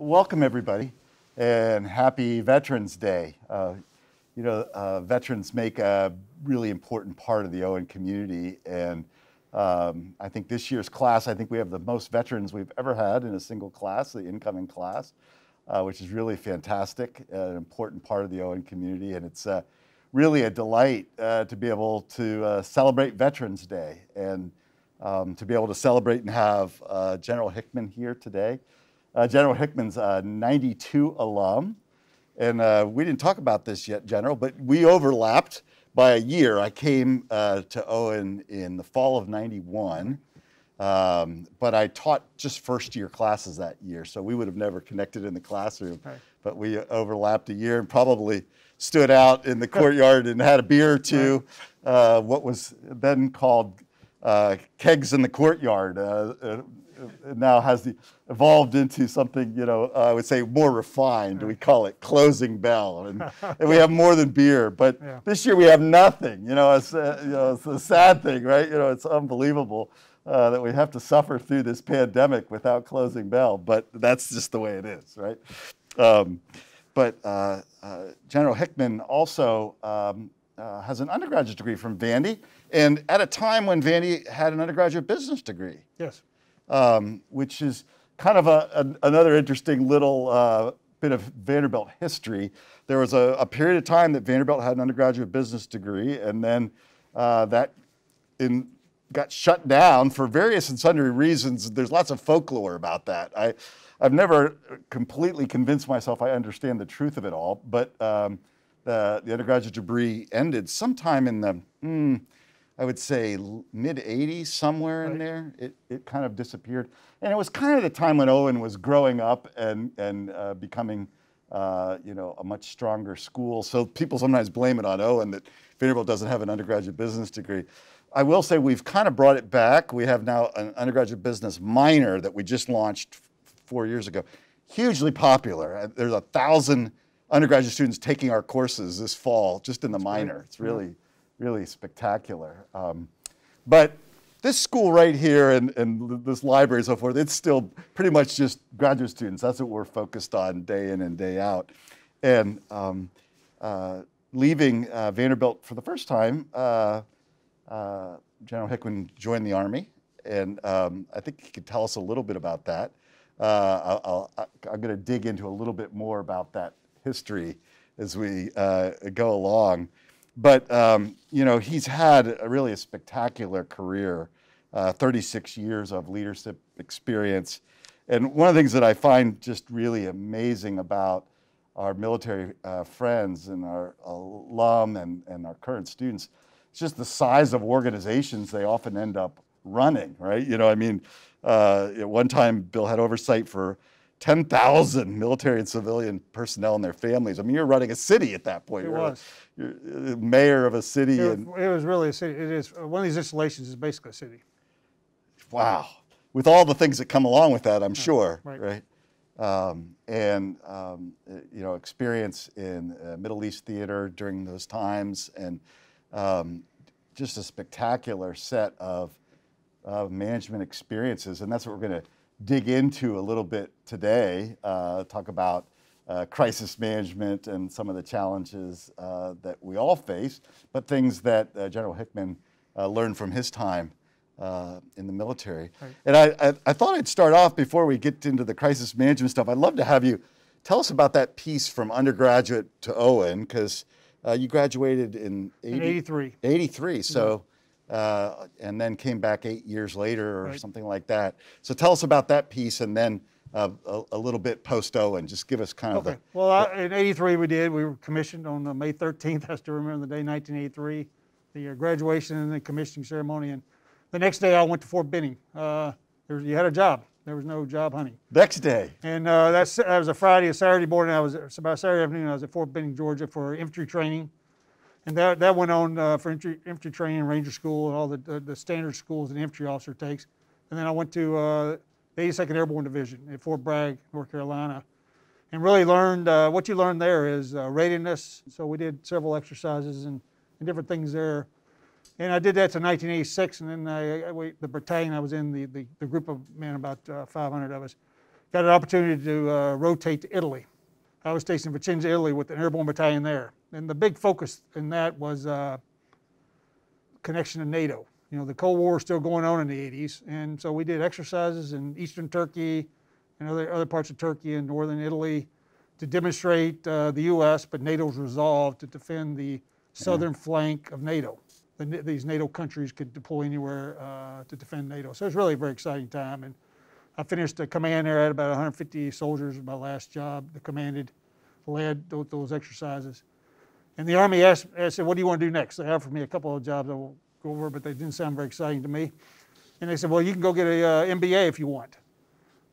welcome everybody and happy Veterans Day. Uh, you know, uh, veterans make a really important part of the Owen community and um, I think this year's class, I think we have the most veterans we've ever had in a single class, the incoming class, uh, which is really fantastic, an important part of the Owen community. And it's uh, really a delight uh, to be able to uh, celebrate Veterans Day and um, to be able to celebrate and have General Hickman here today. Uh, General Hickman's a 92 alum. And we didn't talk about this yet, General, but we overlapped by a year. I came uh, to Owen in the fall of 91, um, but I taught just first year classes that year, so we would have never connected in the classroom. Right. But we overlapped a year and probably stood out in the courtyard and had a beer or two, right. uh, what was then called uh, kegs in the courtyard. Uh, uh, now has the, evolved into something, you know, I would say more refined. We call it closing bell, and, and we have more than beer. But yeah. this year we have nothing. You know, it's uh, you know it's a sad thing, right? You know, it's unbelievable uh, that we have to suffer through this pandemic without closing bell. But that's just the way it is, right? Um, but uh, uh General Hickman also um, uh, has an undergraduate degree from Vandy, and at a time when Vandy had an undergraduate business degree. Yes um, which is kind of a, another interesting little uh, bit of Vanderbilt history. There was a, a, period of time that Vanderbilt had an undergraduate business degree, and then uh, that in, got shut down for various and sundry reasons. There's lots of folklore about that. I, I've never completely convinced myself I understand the truth of it all, but um, the, the undergraduate degree ended sometime in the, mm, I would say mid 80s, somewhere right. in there. It, it kind of disappeared. And it was kind of the time when Owen was growing up and, and uh, becoming, uh, you know, a much stronger school. So people sometimes blame it on Owen that Vanderbilt doesn't have an undergraduate business degree. I will say we've kind of brought it back. We have now an undergraduate business minor that we just launched four years ago. Hugely popular. Uh, there's a thousand undergraduate students taking our courses this fall just in the minor. It's really really spectacular. Um, but this school right here and, and this library and so forth, it's still pretty much just graduate students. That's what we're focused on day in and day out. And um, uh, leaving uh, Vanderbilt for the first time, uh, uh General Hickman joined the Army. And um, I think he could tell us a little bit about that. Uh, i am going to dig into a little bit more about that history as we uh, go along. But um, you know, he's had a really a spectacular career, uh, 36 years of leadership experience. And one of the things that I find just really amazing about our military uh, friends and our alum and, and our current students, it's just the size of organizations they often end up running, right? You know, I mean, uh, at one time Bill had oversight for 10,000 military and civilian personnel and their families. I mean, you're running a city at that point. It you're was. A, you're mayor of a city. It, and, it was really a city. It is one of these installations is basically a city. Wow, with all the things that come along with that, I'm sure. Right. right? Um, and um, you know, experience in uh, Middle East theater during those times, and um, just a spectacular set of management experiences, and that's what we're going to dig into a little bit today, uh, talk about uh, crisis management and some of the challenges uh, that we all face, but things that uh, General Hickman uh, learned from his time uh, in the military. Right. And I, I, I, thought I'd start off before we get into the crisis management stuff. I'd love to have you tell us about that piece from undergraduate to Owen, because you graduated in, 80, in 83. 83, so uh, and then came back eight years later or right. something like that. So tell us about that piece and then uh, a, a, little bit post Owen. Just give us kind okay. of the. Well, I, in 83 we did. We were commissioned on uh, May 13th. I still remember the day, 1983, the uh, graduation and the commissioning ceremony. And the next day I went to Fort Benning. Uh, was, you had a job. There was no job hunting. Next day. And uh, that's, that was a Friday, a Saturday morning. I was about Saturday afternoon. I was at Fort Benning, Georgia, for infantry training. And that, that went on uh, for infantry, infantry training, Ranger School, and all the, the, the, standard schools an infantry officer takes. And then I went to uh, the 82nd Airborne Division at Fort Bragg, North Carolina, and really learned uh, what you learn there is uh, readiness. So we did several exercises and, and, different things there. And I did that to 1986, and then I, I, the battalion I was in, the, the, the, group of men, about uh, 500 of us, got an opportunity to uh, rotate to Italy. I was stationed in Vicenza, Italy, with an airborne battalion there, and the big focus in that was uh, connection to NATO. You know, the Cold War was still going on in the 80s, and so we did exercises in eastern Turkey and other, other parts of Turkey and northern Italy to demonstrate uh, the U.S., but NATO's resolve to defend the southern flank of NATO. The, these NATO countries could deploy anywhere uh, to defend NATO. So it was really a very exciting time. And I finished the command there I had about 150 soldiers, my last job, the commanded, led those, exercises. And the Army asked, I said, what do you want to do next? They offered me a couple of jobs I won't go over, but they didn't sound very exciting to me. And they said, well, you can go get an uh, MBA if you want.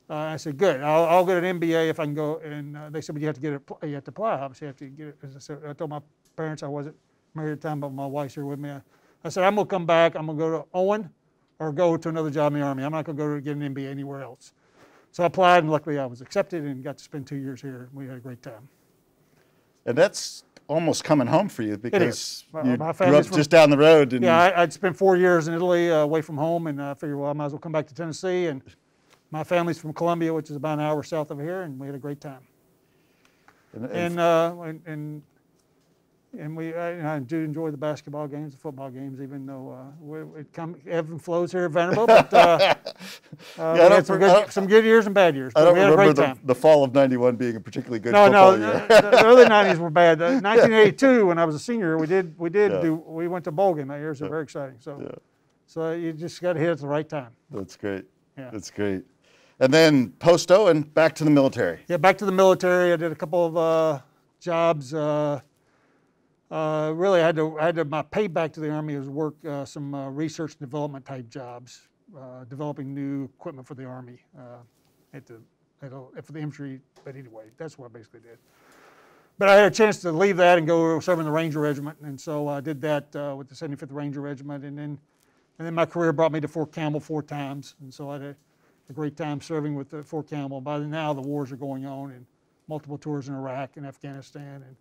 Uh, I said, good. I'll, I'll, get an MBA if I can go. And uh, they said, but you have to get it. You have to apply. Obviously, you have to get it. As I said, I told my parents I wasn't married at the time, but my wife's here with me. I, I said, I'm gonna come back. I'm gonna go to Owen, or go to another job in the army. I'm not gonna go to get an MBA anywhere else. So I applied, and luckily I was accepted and got to spend two years here. We had a great time. And that's almost coming home for you because you My grew up family's from- just down the road. And Yeah, I, I'd spent four years in Italy uh, away from home, and I figured, well, I might as well come back to Tennessee. And my family's from Columbia, which is about an hour south of here, and we had a great time. and- and And uh, and, and and we I, I do enjoy the basketball games, the football games, even though uh, we, it come ebb and flows here at Vanderbilt. But uh, uh, we had some good, some good years and bad years. I don't we had a remember great the, time. the fall of 91 being a particularly good No, no, the, year. the early '90s were bad. Uh, 1982, when I was a senior, we did we did Yeah. do we went to bowl game that year. So very exciting. So Yeah. so you just got to hit at the right time. That's great. Yeah. That's great. And then post Owen, back to the military. Yeah, back to the military. I did a couple of uh, jobs. Uh, really, I had to. Had to. My payback to the army was work uh, some uh, research and development type jobs, uh, developing new equipment for the army uh, at the at a, for the infantry. But anyway, that's what I basically did. But I had a chance to leave that and go serve in the Ranger Regiment, and so I did that uh, with the 75th Ranger Regiment, and then and then my career brought me to Fort Campbell four times, and so I had a, a great time serving with the Fort Campbell. By now, the wars are going on, and multiple tours in Iraq and Afghanistan, and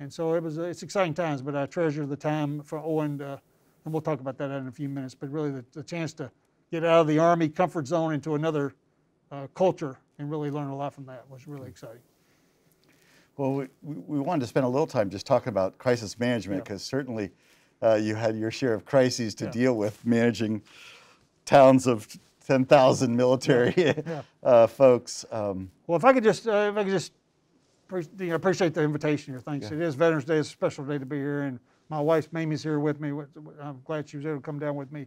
and so it was it's exciting times. But I treasure the time for Owen, uh, and we'll talk about that in a few minutes. But really, the, the chance to get out of the Army comfort zone into another uh, culture and really learn a lot from that was really exciting. Well, we, we wanted to spend a little time just talking about crisis management Yeah. because certainly uh, you had your share of crises to Yeah. deal with managing towns of 10,000 military Yeah. uh, folks. Um, Well, if I could just, uh, if I could just, you know, appreciate the invitation here. Thanks. It is Veterans Day. It's a special day to be here, and my wife Mamie's here with me. I'm glad she was able to come down with me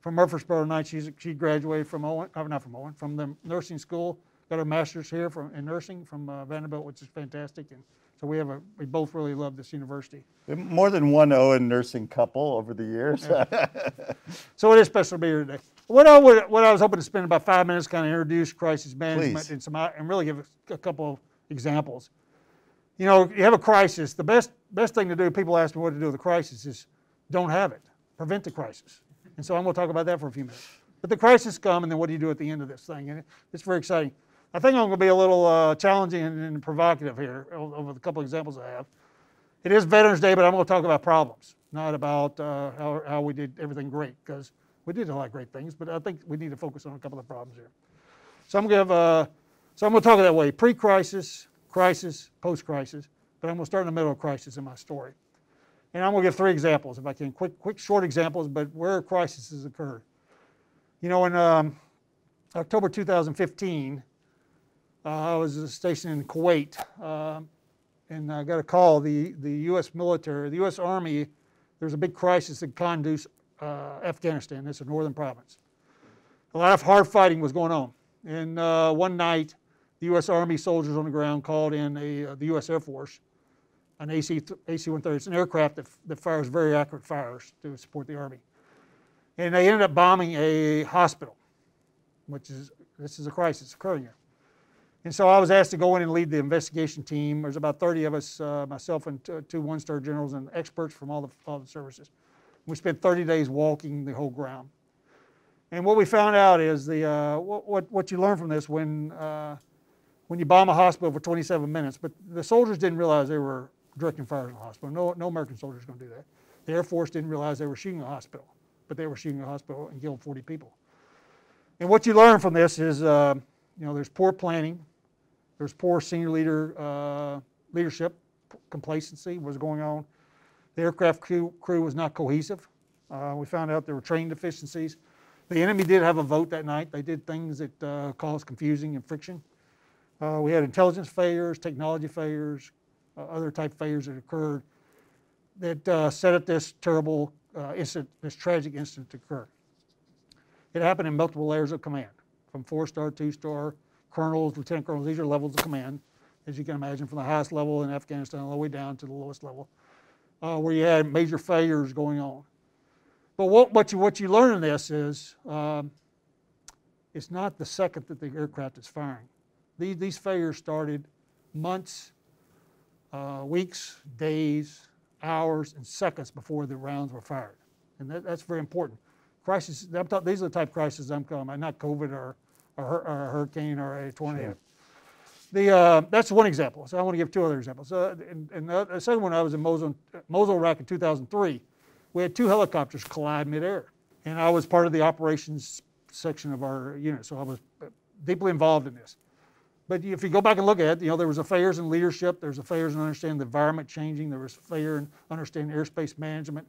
from Murfreesboro tonight. She's she graduated from Owen, uh, not from Owen, from the nursing school. Got her master's here from in nursing from uh, Vanderbilt, which is fantastic. And so we have a, we both really love this university. more than one Owen nursing couple over the years. So it is special to be here today. What I would, what I was hoping to spend about five minutes, kind of introduce crisis management Please. and some, and really give a, a couple of examples. You know, you have a crisis. The best best thing to do. People ask me what to do with a crisis is don't have it. Prevent the crisis. And so I'm going to talk about that for a few minutes. But the crisis come, and then what do you do at the end of this thing? And it's very exciting. I think I'm going to be a little uh, challenging and, and provocative here over the couple examples I have. It is Veterans Day, but I'm going to talk about problems, not about uh, how, how we did everything great, because we did a lot of great things, but I think we need to focus on a couple of problems here. So I'm going to give, uh, so I'm going to talk that way: pre-crisis, crisis, post-crisis. But I'm going to start in the middle of crisis in my story, and I'm going to give three examples, if I can, quick, quick, short examples, but where crises occurred. You know, in um, October 2015, uh, I was stationed in Kuwait, um, and I got a call. The, the U.S. military, the U.S. Army, there's a big crisis in Kunduz, uh, Afghanistan. That's a northern province. A lot of hard fighting was going on. And uh, one night, the U.S. Army soldiers on the ground called in a, uh, the U.S. Air Force, an AC, AC-130. It's an aircraft that, that fires very accurate fires to support the Army. And they ended up bombing a hospital, which is, this is a crisis occurring here. And so I was asked to go in and lead the investigation team. There's about 30 of us, uh, myself and two, one-star generals and experts from all the, all the services. We spent 30 days walking the whole ground. And what we found out is the, uh, what, what, what you learn from this when, uh, when you bomb a hospital for 27 minutes, but the soldiers didn't realize they were directing fire in the hospital. No, no American soldiers going to do that. The Air Force didn't realize they were shooting a hospital, but they were shooting a hospital and killed 40 people. And what you learn from this is uh, you know, there's poor planning, there's poor senior leader uh, leadership, complacency was going on. The aircraft crew, crew was not cohesive. Uh, we found out there were training deficiencies. The enemy did have a vote that night. They did things that uh, caused confusing and friction. Uh, we had intelligence failures, technology failures, uh, other type failures that occurred that uh, set up this terrible uh, incident, this tragic incident to occur. It happened in multiple layers of command, from four star, two star, colonels, lieutenant colonels. These are levels of command, as you can imagine, from the highest level in Afghanistan all the way down to the lowest level, uh, where you had major failures going on. But what, what, you, what you learn in this is um, it's not the second that the aircraft is firing. These, these failures started months, uh, weeks, days, hours, and seconds before the rounds were fired. And that, that's very important. Crisis, I'm talk, these are the type of crises I'm talking about, not COVID or, or, or a hurricane or a tornado. Sure. The, uh, that's one example. So I want to give two other examples. Uh, and, and the, the second one, I was in Mosul, Mosul, Iraq in 2003. We had two helicopters collide midair. And I was part of the operations section of our unit, so I was deeply involved in this. But if you go back and look at it, you know, there was a failures in leadership, there was a failures in understanding the environment changing, there was failure in understanding airspace management.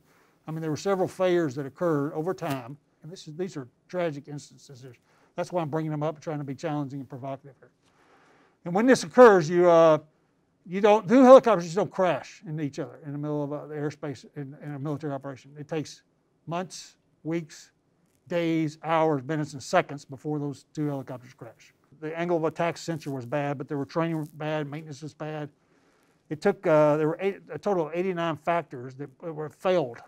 I mean, there were several failures that occurred over time, and this is, these are tragic instances. There's, that's why I'm bringing them up trying to be challenging and provocative here. And when this occurs, you, uh, you don't, two helicopters just don't crash into each other in the middle of uh, the airspace in, in a military operation. It takes months, weeks, days, hours, minutes, and seconds before those two helicopters crash the angle of attack sensor was bad, but there were training bad, maintenance was bad. It took, uh, there were eight, a total of 89 factors that were failed.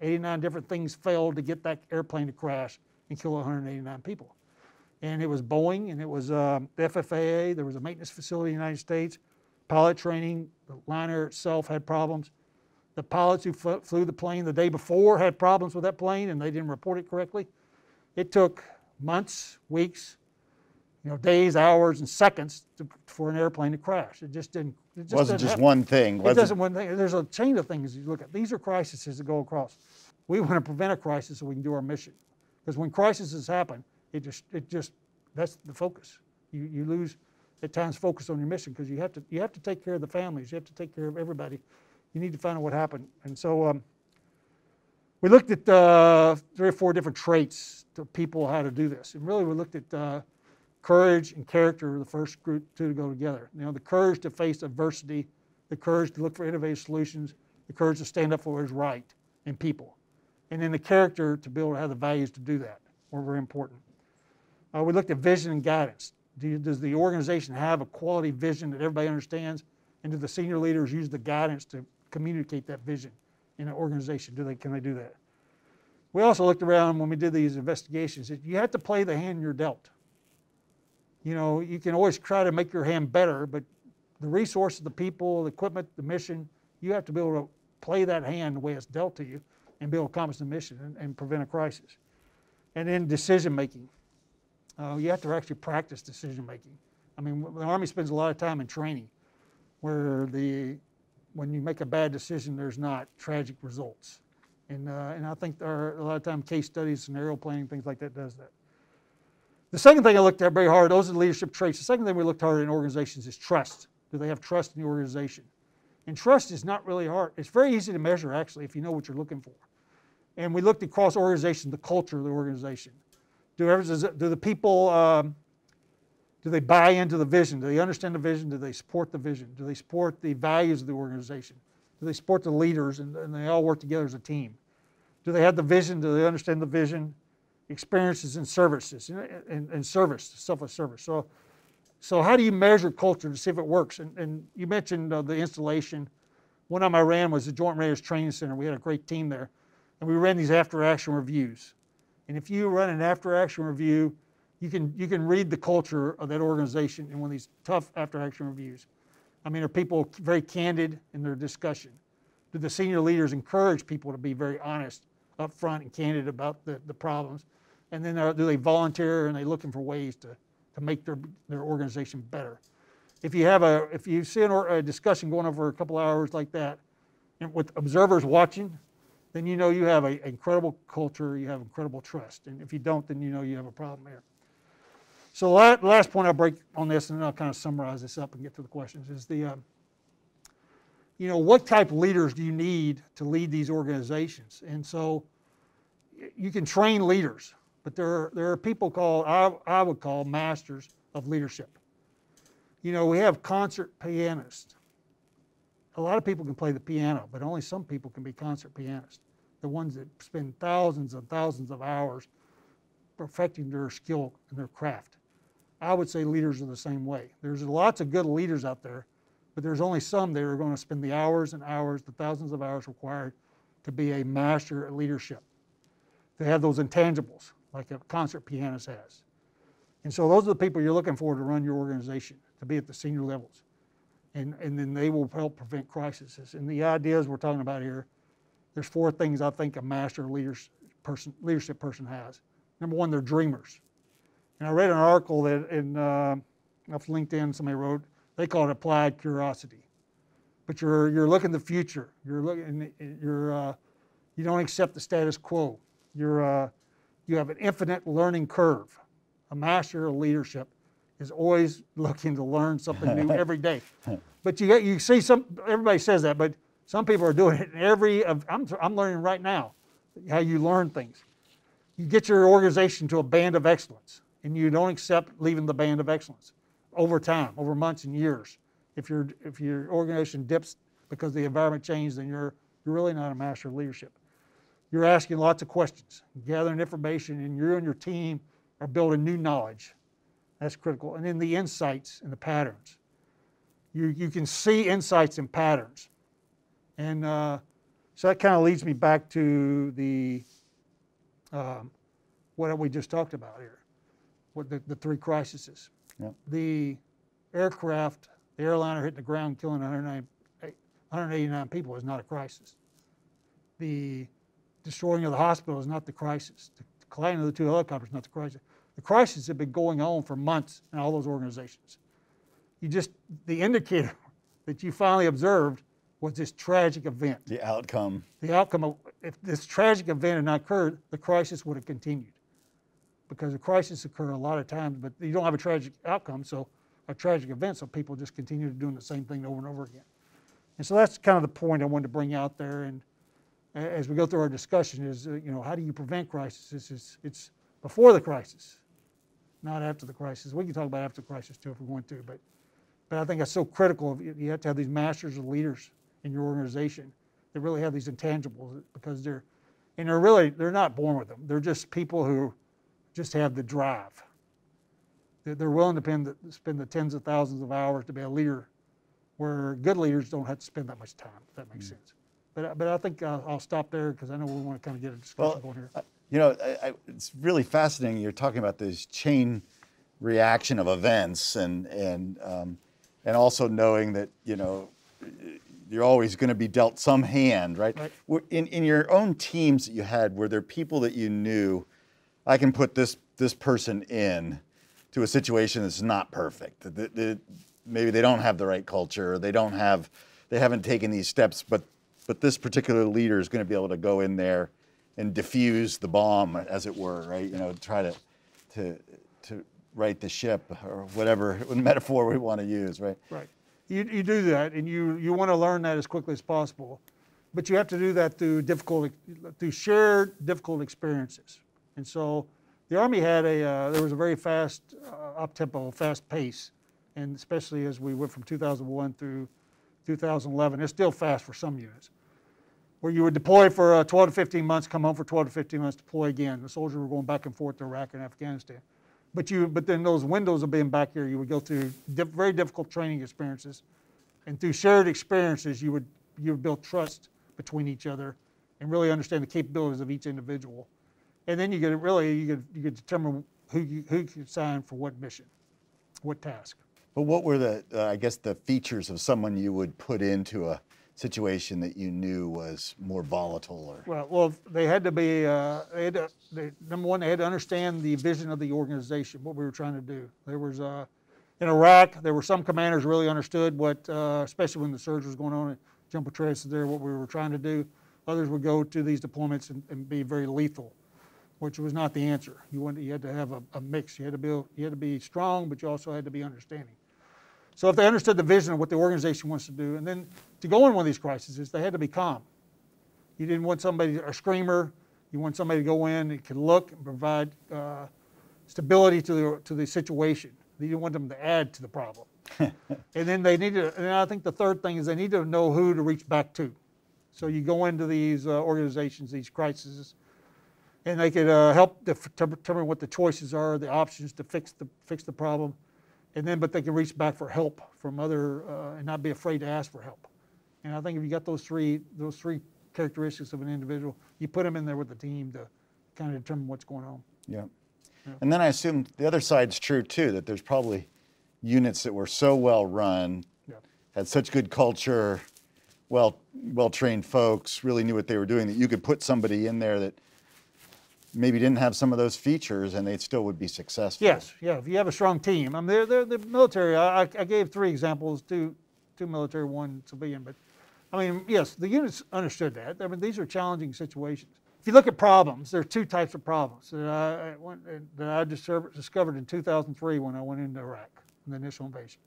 89 different things failed to get that airplane to crash and kill 189 people. And it was Boeing and it was um, the FFAA, there was a maintenance facility in the United States, pilot training, Lion Air itself had problems. The pilots who flew the plane the day before had problems with that plane and they didn't report it correctly. It took months, weeks, you know, days, hours, and seconds to, for an airplane to crash. It just didn't. It just wasn't just happen. one thing. It wasn't- doesn't one thing. There's a chain of things you look at. These are crises that go across. We want to prevent a crisis so we can do our mission. Because when crises happen, it just it just that's the focus. You you lose at times focus on your mission because you have to you have to take care of the families. You have to take care of everybody. You need to find out what happened. And so um, we looked at uh, three or four different traits to people how to do this. And really we looked at uh, courage and character are the first group two to go together. You know, the courage to face adversity, the courage to look for innovative solutions, the courage to stand up for what is right in people, and then the character to be able to have the values to do that were very important. Uh, we looked at vision and guidance. Do you, does the organization have a quality vision that everybody understands? And do the senior leaders use the guidance to communicate that vision in an organization? Do they, can they do that? We also looked around when we did these investigations that you have to play the hand you're dealt you know, you can always try to make your hand better, but the resources, the people, the equipment, the mission, you have to be able to play that hand the way it's dealt to you and be able to accomplish the mission and, and prevent a crisis. And then decision making. Uh, you have to actually practice decision making. I mean, the Army spends a lot of time in training where the, when you make a bad decision, there's not tragic results. And, uh, and I think there are a lot of time case studies, scenario planning, things like that does that. The second thing I looked at very hard, those are the leadership traits. The second thing we looked hard in organizations is trust. Do they have trust in the organization? And trust is not really hard. It's very easy to measure, actually, if you know what you're looking for. And we looked across organizations, the culture of the organization. Do, do the people, um, do they buy into the vision? Do they understand the vision? Do they support the vision? Do they support the values of the organization? Do they support the leaders and, and they all work together as a team? Do they have the vision? Do they understand the vision? Experiences and services and, and service, selfless service. So, so how do you measure culture to see if it works? And, and you mentioned uh, the installation. One time I ran was the Joint Readiness Training Center. We had a great team there, and we ran these after-action reviews. And if you run an after-action review, you can you can read the culture of that organization in one of these tough after-action reviews. I mean, are people very candid in their discussion? Do the senior leaders encourage people to be very honest upfront, and candid about the, the problems? And then do they volunteer and they looking for ways to, to make their, their organization better? If you have a, if you see an, a discussion going over a couple hours like that, and with observers watching, then you know you have an incredible culture, you have incredible trust. And if you don't, then you know you have a problem there. So la- last point I'll break on this, and then I'll kind of summarize this up and get to the questions, is the, um, you know, what type of leaders do you need to lead these organizations? And so you can train leaders, but there are, there are people called, I, I would call masters of leadership. You know, we have concert pianists. A lot of people can play the piano, but only some people can be concert pianists. The ones that spend thousands and thousands of hours perfecting their skill and their craft. I would say leaders are the same way. There's lots of good leaders out there, but there's only some that are going to spend the hours and hours, the thousands of hours required to be a master at leadership. They have those intangibles, like a concert pianist has. And so those are the people you're looking for to run your organization, to be at the senior levels. And, and then they will help prevent crises. And the ideas we're talking about here, there's four things I think a master leaders person, leadership person has. Number one, they're dreamers. And I read an article that in uh, off LinkedIn somebody wrote. They call it applied curiosity. But you're you're looking the future. You're looking. You're uh, you don't accept the status quo. You're uh, you have an infinite learning curve. A master of leadership is always looking to learn something new every day. But you get, you see some everybody says that, but some people are doing it in every. I'm I'm learning right now how you learn things. You get your organization to a band of excellence, and you don't accept leaving the band of excellence over time, over months and years. If your if your organization dips because the environment changed, then you're you're really not a master of leadership. You're asking lots of questions, gathering information, and you and your team are building new knowledge. That's critical. And then the insights and the patterns. You, you can see insights and patterns. And uh, so that kind of leads me back to the um, what we just talked about here, what the, the three crises. Yep. The aircraft, the airliner hitting the ground, killing 189 people is not a crisis. The destroying of the hospital is not the crisis. The colliding of the two helicopters is not the crisis. The crisis had been going on for months in all those organizations. You just, the indicator that you finally observed was this tragic event. The outcome. The outcome of, if this tragic event had not occurred, the crisis would have continued. Because the crisis occur a lot of times, but you don't have a tragic outcome, so a tragic event, so people just continue to doing the same thing over and over again. And so that's kind of the point I wanted to bring out there. And as we go through our discussion, is uh, you know how do you prevent crisis? It's, it's, it's before the crisis, not after the crisis. We can talk about after the crisis too if we want to, but but I think that's so critical. You have to have these masters of leaders in your organization that really have these intangibles because they're and they're really they're not born with them. They're just people who just have the drive. They're, they're willing to spend the, spend the tens of thousands of hours to be a leader, where good leaders don't have to spend that much time. If that makes mm. sense. But but I think uh, I'll stop there because I know we want to kind of get a discussion well, going here. Uh, you know, I, I, it's really fascinating. You're talking about this chain reaction of events and and um, and also knowing that you know you're always going to be dealt some hand, right? right? In in your own teams that you had, were there people that you knew? I can put this this person in to a situation that's not perfect. That, that maybe they don't have the right culture, or they don't have, they haven't taken these steps, but but this particular leader is going to be able to go in there and diffuse the bomb, as it were, right? You know, try to to to right the ship or whatever metaphor we want to use, right? Right. You, you do that, and you, you want to learn that as quickly as possible, but you have to do that through difficult, through shared difficult experiences. And so, the Army had a uh, there was a very fast, uh, up tempo, fast pace, and especially as we went from 2001 through 2011, it's still fast for some units. Where you would deploy for uh, 12 to 15 months, come home for 12 to 15 months, deploy again. The soldiers were going back and forth to Iraq and Afghanistan. But you, but then those windows of being back here, you would go through very difficult training experiences, and through shared experiences, you would you would build trust between each other, and really understand the capabilities of each individual, and then you could really you could you could determine who you, who could sign for what mission, what task. But what were the uh, I guess the features of someone you would put into a situation that you knew was more volatile or well well they had to be uh, they had to, they, number one they had to understand the vision of the organization what we were trying to do there was uh, in iraq there were some commanders really understood what uh, especially when the surge was going on at Jumbo Tres there what we were trying to do others would go to these deployments and, and be very lethal which was not the answer. You wanted, you had to have a, a mix. You had to be, you had to be strong, but you also had to be understanding. So if they understood the vision of what the organization wants to do, and then to go in one of these crises, they had to be calm. You didn't want somebody, a screamer. You want somebody to go in and can look and provide uh, stability to the, to the situation. You didn't want them to add to the problem. and then they need to, and I think the third thing is they need to know who to reach back to. So you go into these uh, organizations, these crises, and they could uh, help determine what the choices are, the options to fix the fix the problem, and then but they can reach back for help from other uh, and not be afraid to ask for help. And I think if you got those three those three characteristics of an individual, you put them in there with the team to kind of determine what's going on. Yeah. yeah. And then I assume the other side's true too, that there's probably units that were so well run, yeah. had such good culture, well well trained folks, really knew what they were doing, that you could put somebody in there that maybe didn't have some of those features and they still would be successful. Yes, yeah. If you have a strong team, I mean, they're, they're the military. I, I gave three examples, two two military, one civilian, but I mean, yes, the units understood that. I mean, these are challenging situations. If you look at problems, there are two types of problems that I, that I discovered in 2003 when I went into Iraq, in the initial invasion.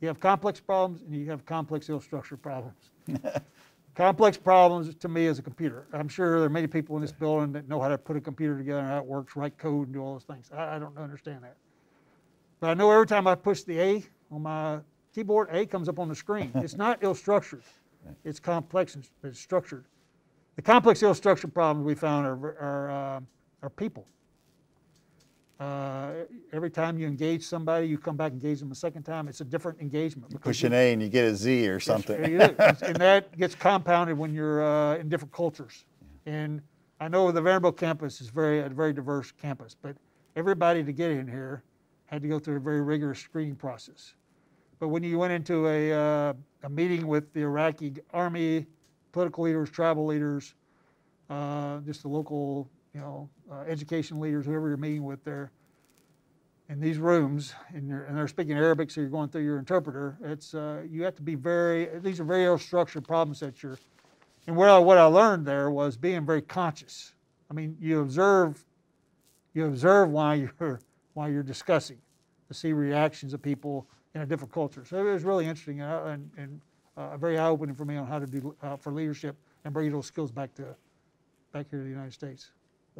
You have complex problems and you have complex ill-structured problems. complex problems to me as a computer. I'm sure there are many people in this building that know how to put a computer together and how it works, write code and do all those things. I, I don't understand that. But I know every time I push the A on my keyboard, A comes up on the screen. It's not ill-structured. It's complex and it's structured. The complex ill-structured problems we found are, are, uh, are people. Uh, every time you engage somebody, you come back and engage them a second time, it's a different engagement. You push an A and you get a Z or something. And that gets compounded when you're uh, in different cultures. Yeah. And I know the Vanderbilt campus is very a very diverse campus, but everybody to get in here had to go through a very rigorous screening process. But when you went into a, uh, a meeting with the Iraqi army, political leaders, tribal leaders, uh, just the local, you know, uh, education leaders, whoever you're meeting with there, in these rooms, and, and, they're speaking Arabic, so you're going through your interpreter. It's uh, you have to be very. These are very structured problems that you're. And what I, what I learned there was being very conscious. I mean, you observe, you observe while you're while you're discussing, to see reactions of people in a different culture. So it was really interesting and, and uh, very eye-opening for me on how to do uh, for leadership and bring those skills back to back here to the United States.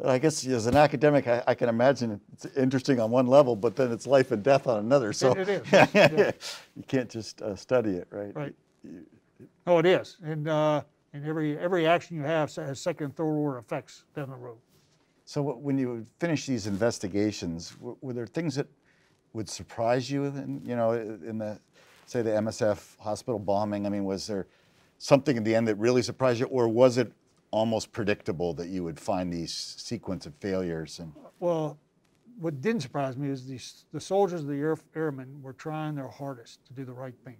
I guess as an academic, I, I, can imagine it's interesting on one level, but then it's life and death on another. So it, it is. yeah, you can't just uh, study it, right? Right. You, oh, it is, and uh, and every every action you have has second and third order effects down the road. So when you finish these investigations, were, were there things that would surprise you in, you know, in the, say the MSF hospital bombing? I mean, was there something in the end that really surprised you or was it almost predictable that you would find these sequence of failures? And Well, what didn't surprise me is these, the soldiers, of the air, airmen were trying their hardest to do the right thing.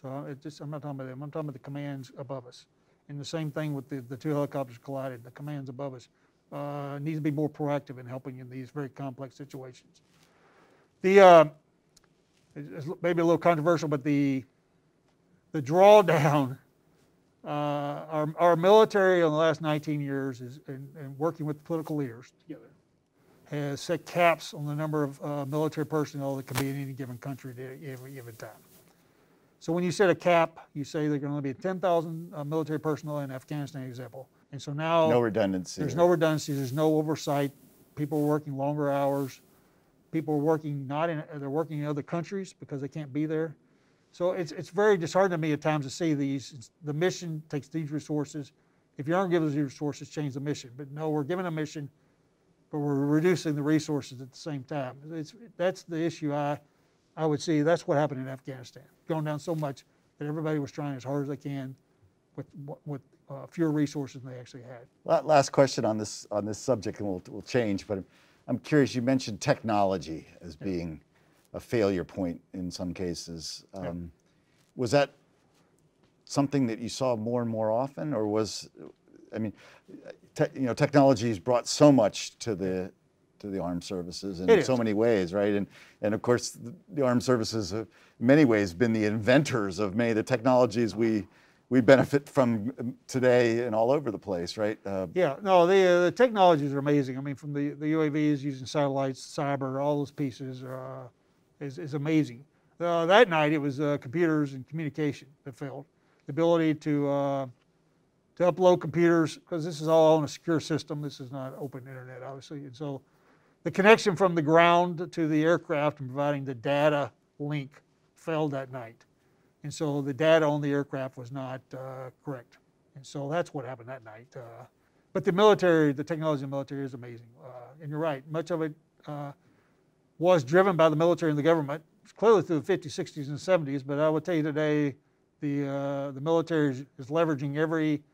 So it just, I'm not talking about them, I'm talking about the commands above us. And the same thing with the, the two helicopters collided, the commands above us uh, need to be more proactive in helping in these very complex situations. The uh, it's maybe a little controversial, but the the drawdown. Uh, our, our military in the last 19 years is and, working with political leaders together has set caps on the number of uh, military personnel that can be in any given country at any given time. So when you set a cap, you say there can only be 10,000 uh, military personnel in Afghanistan, example. And so now no redundancy. There's no redundancy. There's no oversight. People are working longer hours. People are working not in, they're working in other countries because they can't be there. So it's, it's very disheartening to me at times to see these, the mission takes these resources. If you aren't giving these resources, change the mission. But no, we're giving a mission, but we're reducing the resources at the same time. It's, that's the issue I, I would see. That's what happened in Afghanistan. Going down so much that everybody was trying as hard as they can with, with uh, fewer resources than they actually had. Last question on this, on this subject, and we'll, we'll change. But I'm curious, you mentioned technology as being a failure point in some cases. Um, Was that something that you saw more and more often, or was, I mean, te- you know, technology has brought so much to the to the armed services in It so is. many ways, right? And and of course, the, the armed services have, in many ways, been the inventors of many of the technologies we we benefit from um, today and all over the place, right? Uh, Yeah, no, the, uh, the technologies are amazing. I mean, from the, the UAVs using satellites, cyber, all those pieces uh, is, is amazing. Uh, that night, it was uh, computers and communication that failed. The ability to, uh, to upload computers, because this is all on a secure system. This is not open internet, obviously. And so the connection from the ground to the aircraft and providing the data link failed that night. And so the data on the aircraft was not uh, correct. And so that's what happened that night. Uh, but the military, the technology in the military is amazing. Uh, and you're right, much of it was driven by the military and the government, clearly through the 50s, 60s, and 70s. But I would tell you today, the, uh, the military is, is leveraging every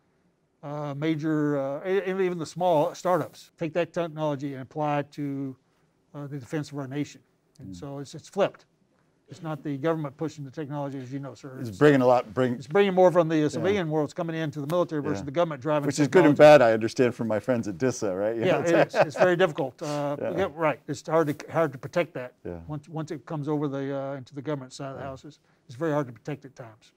uh, major, uh, and even the small startups, take that technology and apply it to uh, the defense of our nation. And so it's, it's flipped. It's not the government pushing the technology, as you know, sir. it's It's, bringing a lot, bring, it's bringing more from the civilian world. It's coming into the military versus Yeah. the government driving. which is good and bad, I understand from my friends at DISA, right? You Yeah, it is. It's very difficult. Uh, Yeah. yeah, right. It's hard to hard to protect that. Yeah. Once once it comes over the uh, into the government side of the house, it's, it's very hard to protect at times.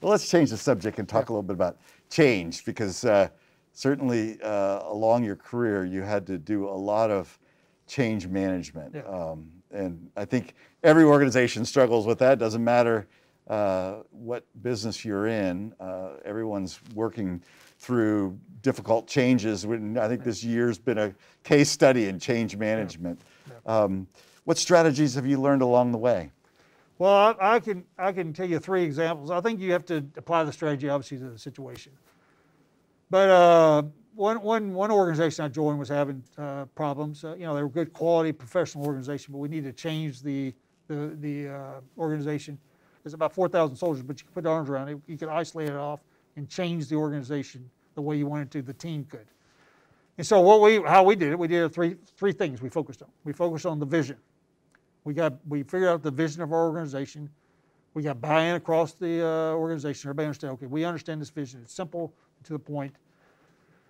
Well, let's change the subject and talk a little bit about change because uh, certainly uh, along your career you had to do a lot of change management. Yeah. Um, and I think every organization struggles with that. Doesn't matter uh, what business you're in, uh, everyone's working through difficult changes. I think this year's been a case study in change management. Um, what strategies have you learned along the way? Well, I, I can I can tell you three examples. I think you have to apply the strategy obviously to the situation. But uh, one, one, one organization I joined was having uh, problems. Uh, you know, they were a good quality professional organization, but we needed to change the the, the uh, organization. There's about 4,000 soldiers, but you could put arms around it. You could isolate it off and change the organization the way you wanted to. The team could. And so what we how we did it, we did three three things we focused on. We focused on the vision. We got we figured out the vision of our organization. We got buy-in across the uh, organization. Everybody understand. Okay, we understand this vision. It's simple to the point.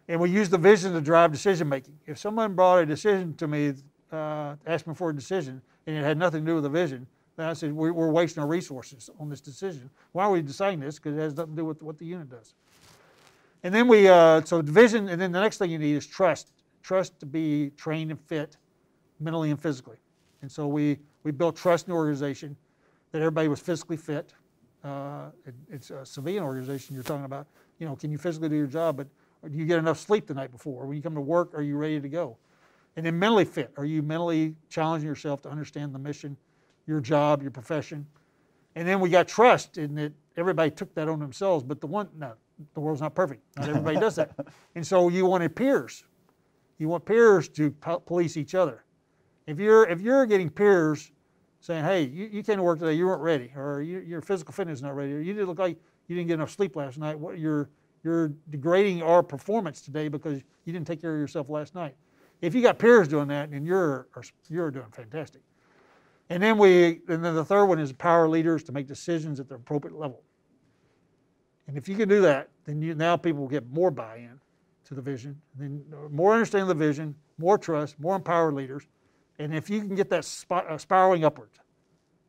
and we use the vision to drive decision making. If someone brought a decision to me, uh, asked me for a decision, and it had nothing to do with the vision, then I said we're, we're wasting our resources on this decision. Why are we deciding this? Because it has nothing to do with what the unit does. And then we uh, so division, and then the next thing you need is trust. Trust to be trained and fit, mentally and physically. And so we, we built trust in the organization that everybody was physically fit. Uh, it, it's a civilian organization you're talking about. You know, can you physically do your job, but do you get enough sleep the night before? When you come to work, are you ready to go? And then mentally fit. Are you mentally challenging yourself to understand the mission, your job, your profession? And then we got trust in that everybody took that on themselves. But the one, no, the world's not perfect. Not everybody does that. And so you wanted peers. You want peers to police each other. If you're if you're getting peers saying, "Hey, you, you came to work today, you weren't ready, or you, your physical fitness is not ready, or you didn't look like you didn't get enough sleep last night," what you're you're degrading our performance today because you didn't take care of yourself last night. If you got peers doing that, then you're you're doing fantastic. And then we and then the third one is power leaders to make decisions at the appropriate level. And if you can do that, then you now people will get more buy-in to the vision, then more understanding of the vision, more trust, more empowered leaders. And if you can get that uh, spiraling upwards,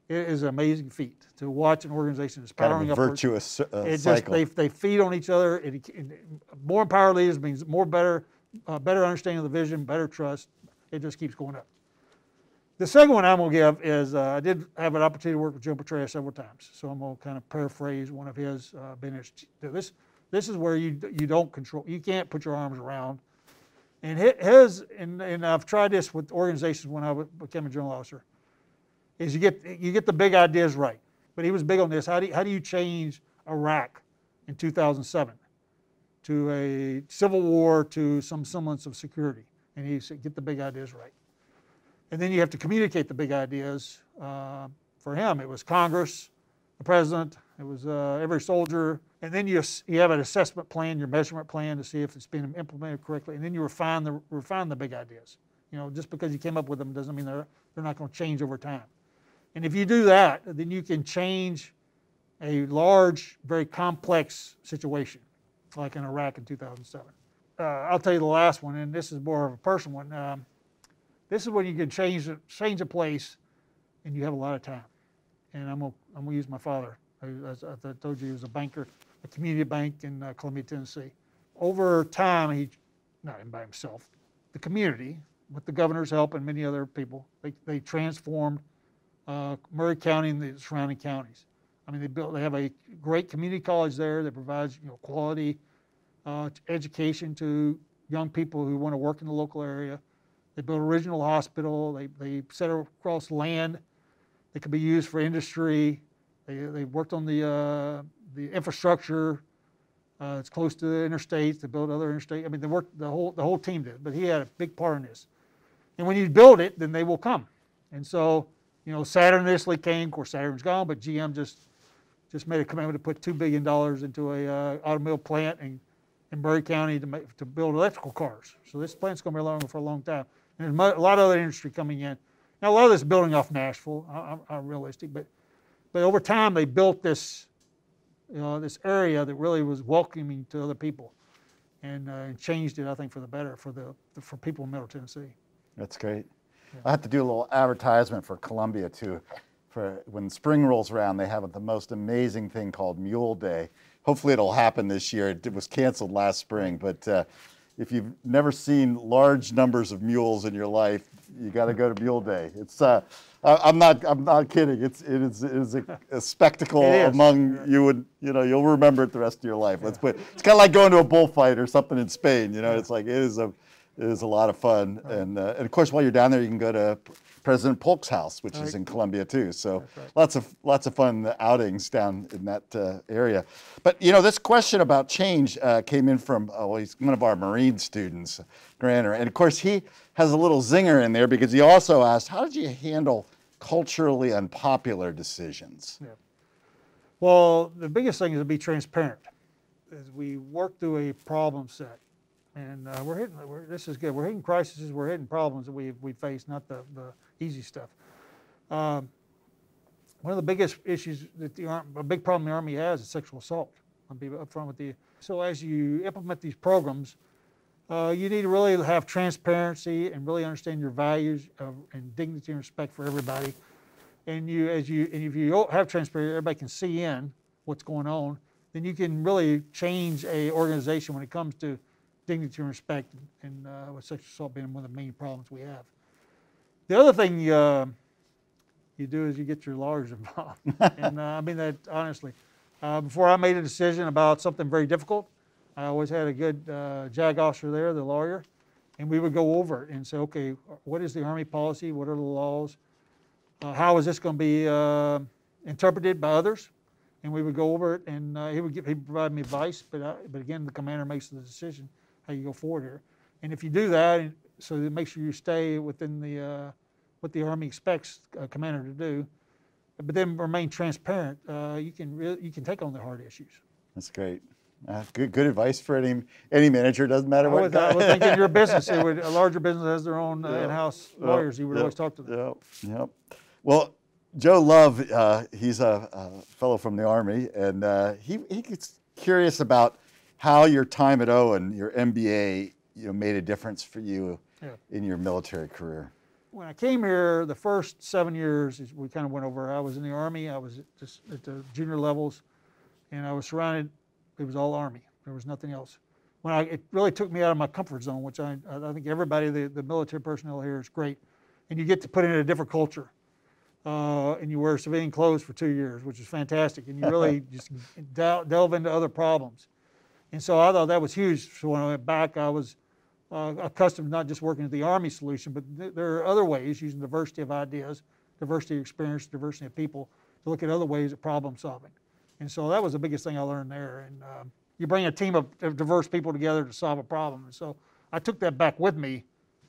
it is an amazing feat to watch an organization that's Kind spiraling of a upwards. virtuous uh, It just cycle. they, they feed on each other. It, it- more empowered leaders means more better, uh, better understanding of the vision, better trust. It just keeps going up. The second one I'm going to give is uh, I did have an opportunity to work with Joe Petraeus several times, so I'm going to kind of paraphrase one of his. Uh, this this is where you you don't control, you can't put your arms around. And his and, and I've tried this with organizations when I became a general officer. Is you get you get the big ideas right, but he was big on this. How do you, how do you change Iraq in 2007 to a civil war to some semblance of security? And he said, get the big ideas right. And then you have to communicate the big ideas. Uh, for him, it was Congress, the president, it was uh, every soldier. And then you, you have an assessment plan, your measurement plan to see if it's being implemented correctly. And then you refine the, refine the big ideas. You know, just because you came up with them doesn't mean they're, they're not going to change over time. And if you do that, then you can change a large, very complex situation, like in Iraq in 2007. Uh, I'll tell you the last one, and this is more of a personal one. Um, this is when you can change change a place, and you have a lot of time. And I'm gonna I'm gonna use my father. I, as I told you, he was a banker a community bank in uh, Columbia, Tennessee. Over time, he, not him by himself, the community, with the governor's help and many other people, they, they transformed uh, Maury County and the surrounding counties. I mean, they built, they have a great community college there that provides, you know, quality uh, education to young people who want to work in the local area. They built a regional hospital. They, they set across land that could be used for industry. They, they worked on the, uh, the infrastructure. Uh, it's close to the interstates. They built other interstate. I mean, they worked the whole the whole team did, but he had a big part in this. And when you build it, then they will come. And so, you know, Saturn initially came. Of course, Saturn's gone, but GM just just made a commitment to put two billion dollars into a uh, automobile plant in, in Maury County to make, to build electrical cars. So this plant's going to be around for a long time. And there's a lot of other industry coming in. Now a lot of this building off Nashville. I'm, I'm realistic, but but over time they built this you know, this area that really was welcoming to other people, and, uh, and changed it, I think, for the better for the for people in Middle Tennessee. That's great. I have to do a little advertisement for Columbia too. For when spring rolls around, they have the most amazing thing called Mule Day. Hopefully, it'll happen this year. It was canceled last spring, but uh, if you've never seen large numbers of mules in your life, you got to go to Mule Day. It's uh, I- I'm not I'm not kidding. It's it is it is a, a spectacle among you would you know you'll remember it the rest of your life. Let's put it's kind of like going to a bullfight or something in Spain. You know, it's like it is a it is a lot of fun. And uh, and of course, while you're down there, you can go to President Polk's house, which is in Columbia too. So right. lots of lots of fun outings down in that uh, area. But you know, this question about change uh, came in from oh, he's one of our Marine students, Granner, and of course he has a little zinger in there because he also asked, how did you handle culturally unpopular decisions? Yeah. Well, the biggest thing is to be transparent. As we work through a problem set, and uh, we're hitting, we're, this is good. We're hitting crises, we're hitting problems that we we face, not the the easy stuff. Um, one of the biggest issues that the a big problem the Army has is sexual assault. I'll be upfront with you. So as you implement these programs, uh, you need to really have transparency and really understand your values of, and dignity and respect for everybody. And you, as you, and if you have transparency, everybody can see in what's going on. Then you can really change a organization when it comes to dignity and respect, and uh, with sexual assault being one of the main problems we have. The other thing uh, you do is you get your lawyers involved, and uh, I mean that honestly. Uh, before I made a decision about something very difficult, I always had a good uh, JAG officer there, the lawyer, and we would go over it and say, okay, what is the Army policy? What are the laws? Uh, how is this going to be interpreted by others? And we would go over it, and uh, he would give, he'd provide me advice. But I, but again, the commander makes the decision how you go forward here. And if you do that, so that make sure you stay within the uh, what the Army expects a commander to do, but then remain transparent. Uh, you can you can take on the hard issues. That's great. Uh, good, good advice for any any manager. Doesn't matter I what. would, I in your business, it would, a larger business has their own uh, Yeah. in-house Yep, lawyers. You would yep, always talk to them. Yep, yep. Well, Joe Love, uh, he's a, a fellow from the Army, and uh, he, he gets curious about how your time at Owen, your MBA, you know, made a difference for you Yeah. in your military career. When I came here, the first seven years, we kind of went over, I was in the Army. I was just at the junior levels, and I was surrounded. It was all Army. There was nothing else. When I, it really took me out of my comfort zone, which I, I think everybody, the, the military personnel here is great, and you get to put in a different culture. Uh, and you wear civilian clothes for two years, which is fantastic, and you really just del- delve into other problems. And so I thought that was huge. So when I went back, I was uh, accustomed to not just working at the Army solution, but th- there are other ways using diversity of ideas, diversity of experience, diversity of people to look at other ways of problem solving. And so that was the biggest thing I learned there. And um, you bring a team of, of diverse people together to solve a problem. And so I took that back with me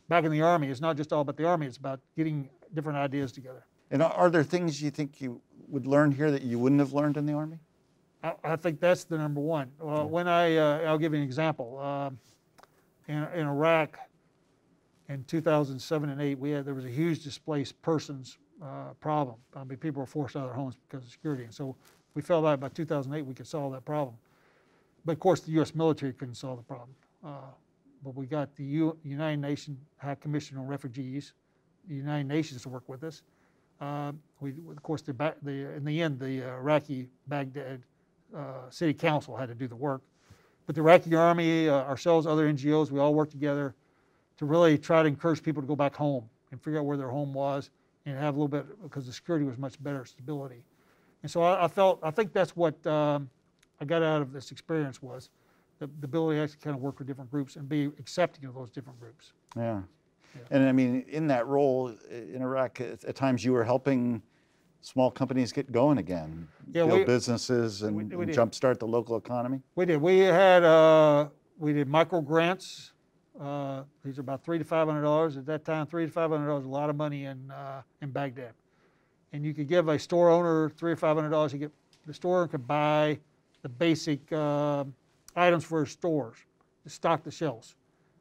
back in the Army. It's not just all about the Army, it's about getting different ideas together. And are there things you think you would learn here that you wouldn't have learned in the Army? I, I think that's the number one. Well, when I, uh, I'll give you an example. Um, in, in Iraq in 2007 and 8, we had, there was a huge displaced persons uh, problem. I mean, people were forced out of their homes because of security. And so we felt like by 2008 we could solve that problem. But of course, the U.S. military couldn't solve the problem. Uh, but we got the U, United Nations High Commission on Refugees, the United Nations to work with us. Uh, we, of course, the, the, in the end, the Iraqi Baghdad uh, city council had to do the work. But the Iraqi army, uh, ourselves, other NGOs, we all worked together to really try to encourage people to go back home and figure out where their home was and have a little bit because the security was much better stability. And so I, I felt I think that's what um, I got out of this experience was the, the ability to actually kind of work with different groups and be accepting of those different groups. Yeah. And I mean, in that role in Iraq, at, at times you were helping small companies get going again, Yeah, build we- businesses and, we- we and jumpstart the local economy. We did. We had uh, we did micro grants. Uh, these are about three to five hundred dollars at that time. Three to five hundred dollars, a lot of money in uh, in Baghdad. And you could give a store owner three or five hundred dollars. You get the store owner could buy the basic uh, items for his stores to stock the shelves.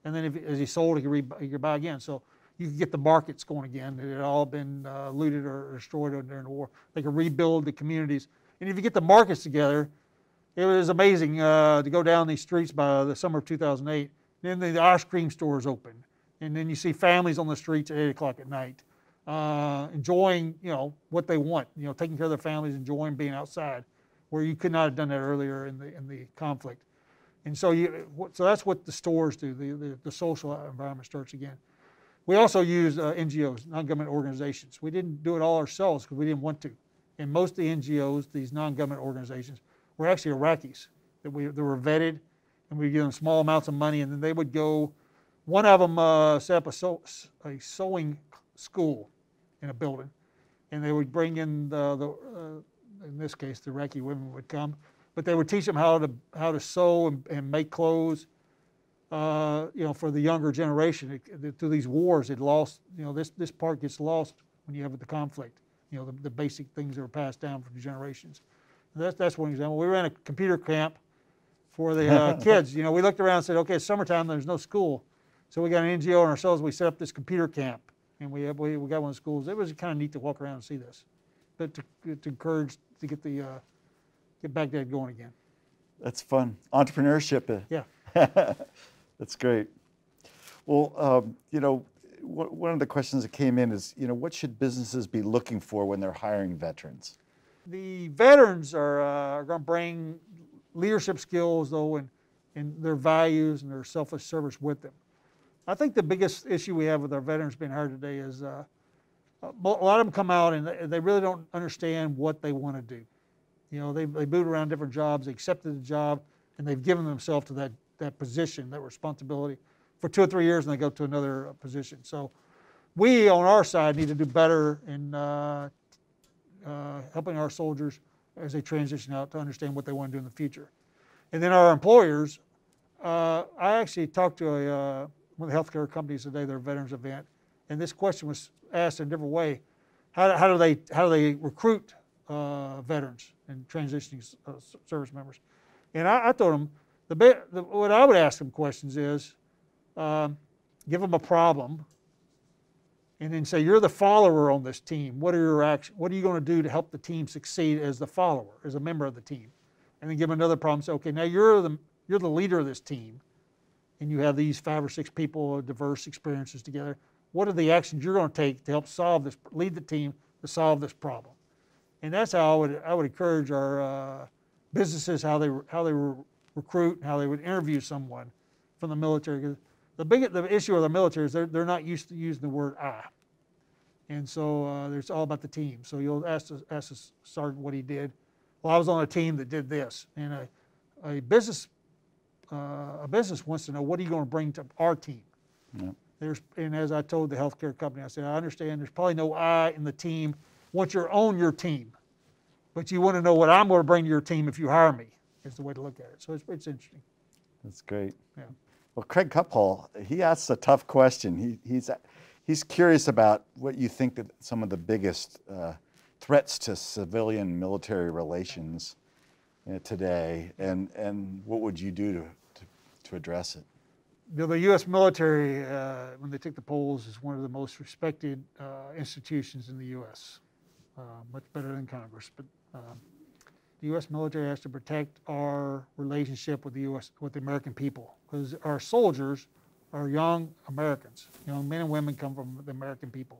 And then if, as he sold, he could, re- he could buy again. So you could get the markets going again that had all been uh, looted or destroyed during the war. They could rebuild the communities. And if you get the markets together, it was amazing uh, to go down these streets by the summer of 2008. Then the ice cream stores opened, and then you see families on the streets at 8 o'clock at night, uh, enjoying you know what they want, you know, taking care of their families, enjoying being outside, where you could not have done that earlier in the in the conflict. And so you, so that's what the stores do. The the, the social environment starts again. We also use uh, NGOs, non-government organizations. We didn't do it all ourselves because we didn't want to. And most of the NGOs, these non-government organizations, were actually Iraqis that we that were vetted, and we give them small amounts of money, and then they would go. One of them uh, set up a, sew, a sewing school in a building, and they would bring in the, the uh, in this case the Iraqi women would come, but they would teach them how to how to sew and, and make clothes. Uh, you know, for the younger generation, it, through these wars, it lost. You know, this this part gets lost when you have the conflict. You know, the, the basic things that are passed down from generations. And that's that's one example. We ran a computer camp for the uh, kids. You know, we looked around and said, okay, it's summertime. There's no school, so we got an NGO and ourselves. We set up this computer camp, and we we, we got one of the schools. It was kind of neat to walk around and see this, but to, to encourage to get the uh, get Baghdad going again. That's fun. Entrepreneurship. uh, Yeah. That's great. Well, um, you know, one of the questions that came in is, you know, what should businesses be looking for when they're hiring veterans? The veterans are, uh, are going to bring leadership skills, though, and, and their values and their selfless service with them. I think the biggest issue we have with our veterans being hired today is uh, a lot of them come out and they, they really don't understand what they want to do. You know, they, they boot around different jobs, they accepted the job, and they've given themselves to that, that position, that responsibility for two or three years, and they go to another uh, position. So we, on our side, need to do better in uh, uh, helping our soldiers as they transition out to understand what they want to do in the future. And then our employers, uh, I actually talked to a, uh, one of the healthcare companies today, their veterans event, and this question was asked in a different way. How, do- how do they how do they recruit uh, veterans and transitioning service members? And I, I told them the, the what I would ask them questions is, um, give them a problem, and then say you're the follower on this team. What are your actions? What are you going to do to help the team succeed as the follower, as a member of the team? And then give them another problem. Say, okay, now you're the you're the leader of this team, and you have these five or six people, with diverse experiences together. What are the actions you're going to take to help solve this, lead the team to solve this problem? And that's how I would I would encourage our uh, businesses how they how they re- recruit, how they would interview someone from the military. the big the issue of the military is they're they're not used to using the word I. And so uh, it's all about the team. So you'll ask the, ask the sergeant what he did. Well, I was on a team that did this. And a, a business uh, a business wants to know what are you going to bring to our team. Yeah. There's and as I told the healthcare company, I said I understand there's probably no I in the team. Once you're on your team, but you want to know what I'm going to bring to your team if you hire me. Is the way to look at it. So it's, it's interesting. That's great. Yeah. Well, Craig Cuphall, he asks a tough question. He, he's, he's curious about what you think that some of the biggest uh, threats to civilian military relations uh, today, and, and what would you do to, to, to address it? You know, the U.S. military, uh, when they take the polls, is one of the most respected uh, institutions in the U.S. Uh, much better than Congress. But um, the U.S. military has to protect our relationship with the U.S. with the American people because our soldiers are young Americans. Young men and women come from the American people.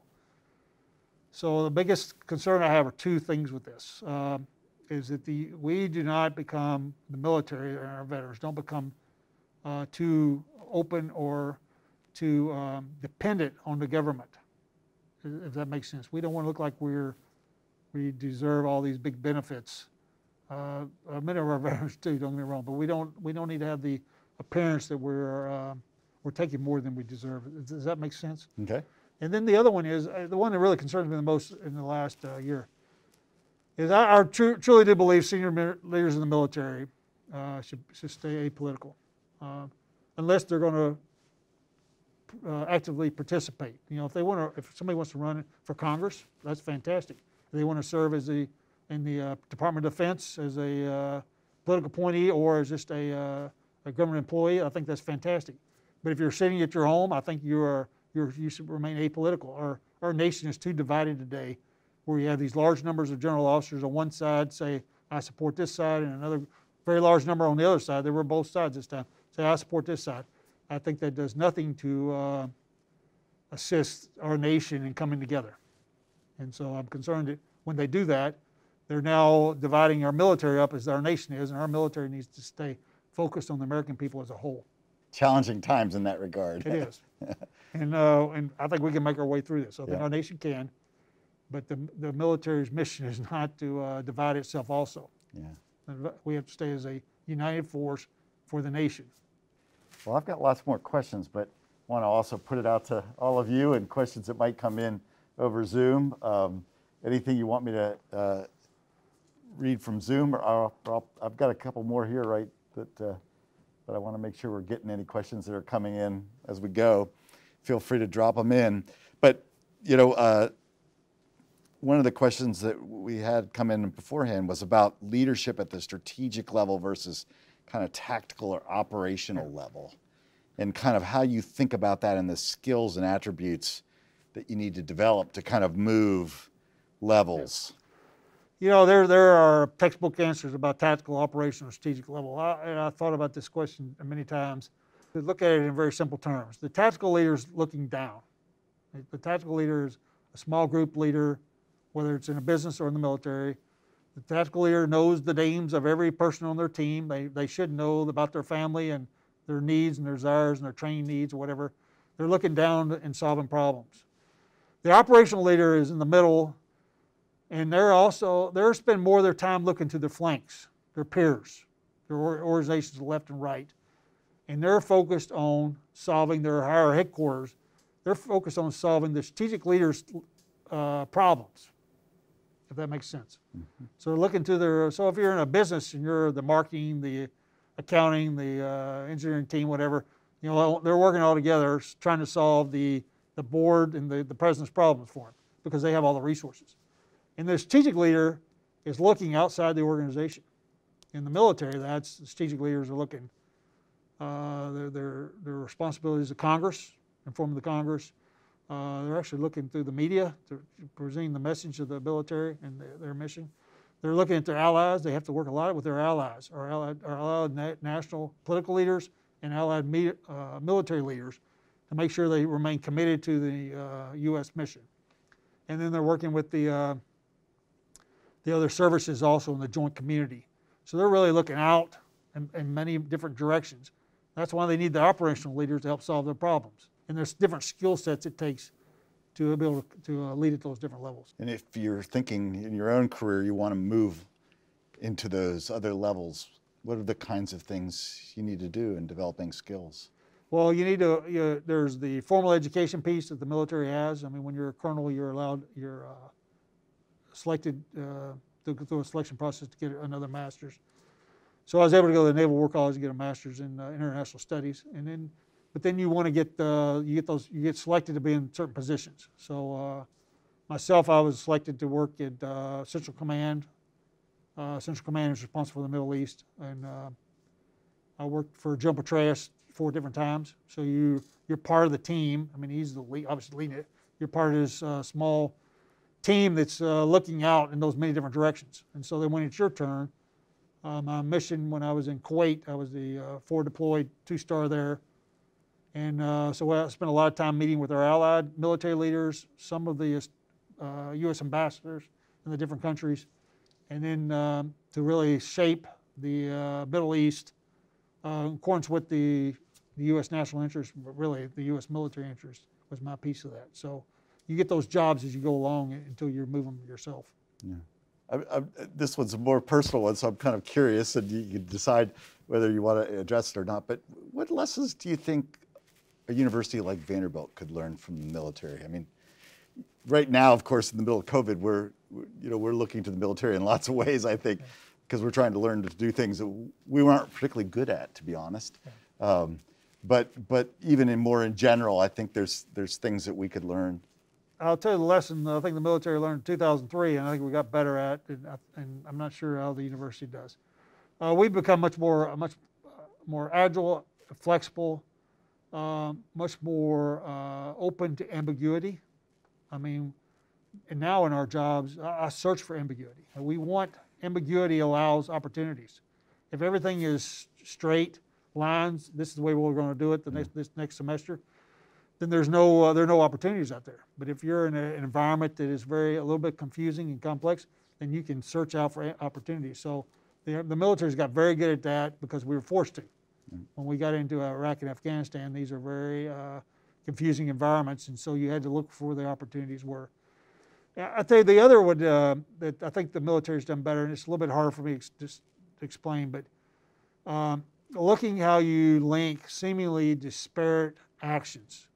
So the biggest concern I have are two things with this. Um, is that the, we do not become, the military and our veterans don't become uh, too open or too um, dependent on the government, if that makes sense. We don't want to look like we're, we deserve all these big benefits. Uh, uh, Many of our veterans do, don't get me wrong, but we don't, we don't need to have the appearance that we're, uh, we're taking more than we deserve. Does- that make sense? Okay. And then the other one is, uh, the one that really concerns me the most in the last uh, year, is I I tru- truly do believe senior leaders in the military uh, should, should stay apolitical, uh, unless they're going to actively participate. You know, if they want to, if somebody wants to run for Congress, that's fantastic. If they want to serve as the, in the uh, Department of Defense as a uh, political appointee or as just a, uh, a government employee, I think that's fantastic. But if you're sitting at your home, I think you are you're, you should remain apolitical. Our our nation is too divided today, where you have these large numbers of general officers on one side say I support this side, and another very large number on the other side. They were both sides this time. Say I support this side. I think that does nothing to uh, assist our nation in coming together. And so I'm concerned that when they do that, they're now dividing our military up as our nation is, and our military needs to stay focused on the American people as a whole. Challenging times in that regard. It is. and, uh, and I think we can make our way through this. I think Yeah. our nation can. But the, the military's mission is not to uh, divide itself also. Yeah. We have to stay as a united force for the nation. Well, I've got lots more questions, but want to also put it out to all of you and questions that might come in over Zoom. Um, anything you want me to uh, read from Zoom, or I'll, I'll, I've got a couple more here, right? That, uh, but I want to make sure we're getting any questions that are coming in as we go. Feel free to drop them in. But you know, uh, one of the questions that we had come in beforehand was about leadership at the strategic level versus kind of tactical or operational level and kind of how you think about that and the skills and attributes that you need to develop to kind of move levels. You know, there, there are textbook answers about tactical, operational, strategic level. I, and I thought about this question many times. To look at it in very simple terms. The tactical leader is looking down. The- tactical leader is a small group leader, whether it's in a business or in the military. The tactical leader knows the names of every person on their team. They, they should know about their family and their needs and their desires and their training needs or whatever. They're looking down and solving problems. The operational leader is in the middle and they're also they're spending more of their time looking to their flanks, their peers, their organizations left and right, and they're focused on solving their higher headquarters. They're focused on solving the strategic leaders' uh, problems, if that makes sense. So they're looking to their. So if you're in a business and you're the marketing, the accounting, the uh, engineering team, whatever, you know, they're working all together trying to solve the the board and the, the president's problems for them because they have all the resources. And the strategic leader is looking outside the organization. In the military, that's the strategic leaders are looking. Uh, their, their, their responsibilities to Congress, informing the Congress. Uh, they're actually looking through the media to presenting the message of the military and their, their mission. They're looking at their allies. They have to work a lot with their allies, our allied, our allied na- national political leaders and allied uh, military leaders to make sure they remain committed to the uh, U.S. mission. And then they're working with the, uh, the other services also in the joint community. So they're really looking out in, in many different directions. That's why they need the operational leaders to help solve their problems. And there's different skill sets it takes to be able to, to uh, lead at those different levels. And if you're thinking in your own career you want to move into those other levels, what are the kinds of things you need to do in developing skills? Well, you need to, you, there's the formal education piece that the military has. I mean, when you're a colonel, you're allowed, you're uh, selected uh, through a selection process to get another master's. So I was able to go to the Naval War College and get a master's in uh, international studies, and then, but then you want to get uh, you get those you get selected to be in certain positions. So uh, myself, I was selected to work at uh, Central Command. Central Command is responsible for the Middle East, and I worked for Joe Petraeus four different times. So you you're part of the team. I mean, he's the lead, obviously leading it. You're part of his small team that's uh, looking out in those many different directions. And so then when it's your turn, uh, my mission when I was in Kuwait, I was the uh, forward deployed two star there. And uh, so I spent a lot of time meeting with our allied military leaders, some of the uh, U.S. ambassadors in the different countries, and then um, to really shape the uh, Middle East uh, in accordance with the, the U.S. national interest, but really the U.S. military interest was my piece of that. So you get those jobs as you go along until you move them yourself. Yeah. I, I, this one's a more personal one, so I'm kind of curious, and you can decide whether you want to address it or not. But what lessons do you think a university like Vanderbilt could learn from the military? I mean, right now, of course, in the middle of COVID, we're you know we're looking to the military in lots of ways. I think because we're trying to learn to do things that we weren't particularly good at, to be honest. Um, but but even in more in general, I think there's there's things that we could learn. I'll tell you the lesson I think the military learned in 2003, and I think we got better at, and, and I'm not sure how the university does. Uh, we've become much more much more agile, flexible, uh, much more uh, open to ambiguity. I mean, and now in our jobs, I, I search for ambiguity. We want ambiguity allows opportunities. If everything is straight lines, this is the way we're going to do it the next this next semester, then there's no uh, there are no opportunities out there. But if you're in a, an environment that is very a little bit confusing and complex, then you can search out for opportunities. So the, the military's got very good at that because we were forced to. When we got into Iraq and Afghanistan, these are very uh, confusing environments, and so you had to look for where the opportunities were. I tell you, the other one uh, that I think the military's done better, and it's a little bit harder for me to, to explain, but um, looking how you link seemingly disparate actions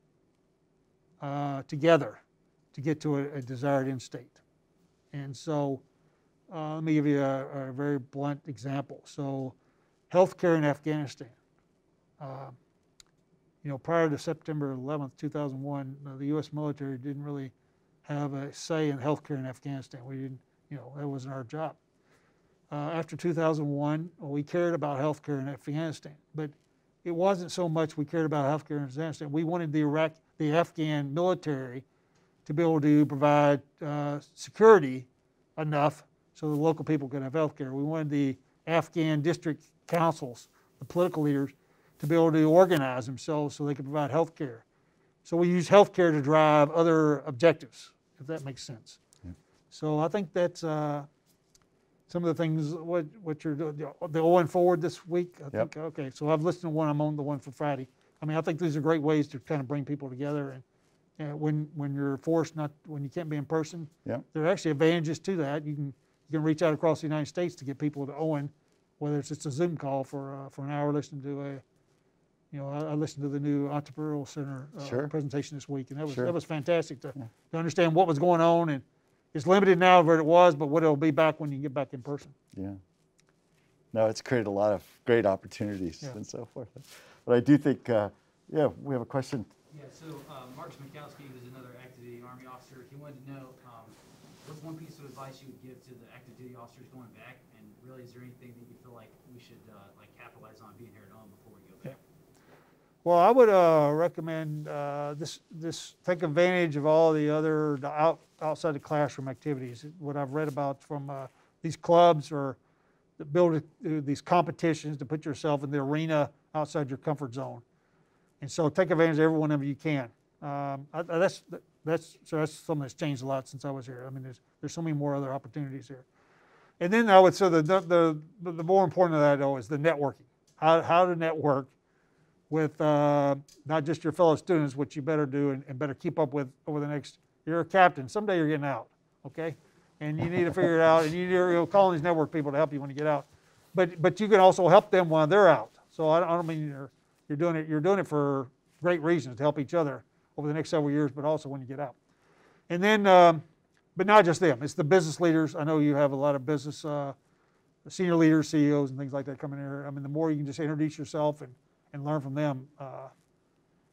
uh, together to get to a, a, desired end state. And so uh, let me give you a, a, very blunt example. So healthcare in Afghanistan. Uh, you know, prior to September 11th, 2001, uh, the U.S. military didn't really have a say in healthcare in Afghanistan. We didn't, you know, that wasn't our job. Uh, after 2001, well, we cared about healthcare in Afghanistan, but it wasn't so much we cared about healthcare in Afghanistan. We wanted the Iraq, the Afghan military to be able to provide uh, security enough so the local people could have healthcare. We wanted the Afghan district councils, the political leaders, to be able to organize themselves so they could provide health care. So we use healthcare to drive other objectives if that makes sense. Yeah. So I think that's uh, some of the things what what you're doing. The Owen forward this week. I yep. think okay. So I've listened to one. I'm on the one for Friday. I mean, I think these are great ways to kind of bring people together and. When when you're forced not when you can't be in person, yep. there are actually advantages to that. You can you can reach out across the United States to get people to Owen, whether it's just a Zoom call for uh, for an hour, listening to a you know, I, I, listened to the new entrepreneurial center uh, sure. presentation this week, and that was sure. that was fantastic to, yeah. to understand what was going on, and it's limited now where it was, but what it'll be back when you get back in person. Yeah. No, it's created a lot of great opportunities yeah. and so forth. But I do think, uh, yeah, we have a question. Yeah. So uh, Mark Smikowski, who's another active duty Army officer, he wanted to know um, what's one piece of advice you would give to the active duty officers going back, and really, is there anything that you feel like we should uh, like capitalize on being here at home before we go back? Yeah. Well, I would uh, recommend uh, this. This take advantage of all the other the out, outside the classroom activities. What I've read about from uh, these clubs or build uh, these competitions to put yourself in the arena outside your comfort zone. And so take advantage of every one of you can. Um, I, that's that's so that's something that's changed a lot since I was here. I mean, there's there's so many more other opportunities here. And then I would say the the the, the more important of that though is the networking. How how to network with uh, not just your fellow students, which you better do and, and, better keep up with over the next. You're a captain. Someday you're getting out, okay? And you need to figure it out. And you need to call these network people to help you when you get out. But but you can also help them while they're out. So I, don't mean you're you're doing it. You're doing it for great reasons to help each other over the next several years, but also when you get out. And then, um, but not just them. It's the business leaders. I know you have a lot of business uh, senior leaders, CEOs, and things like that coming here. I mean, the more you can just introduce yourself and and learn from them. Uh,